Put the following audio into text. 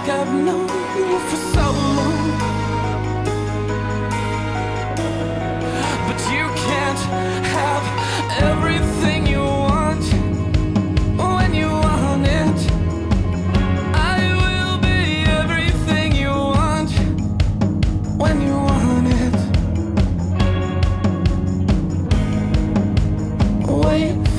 like I've known you for so long. But you can't have everything you want when you want it. I will be everything you want when you want it. Wait.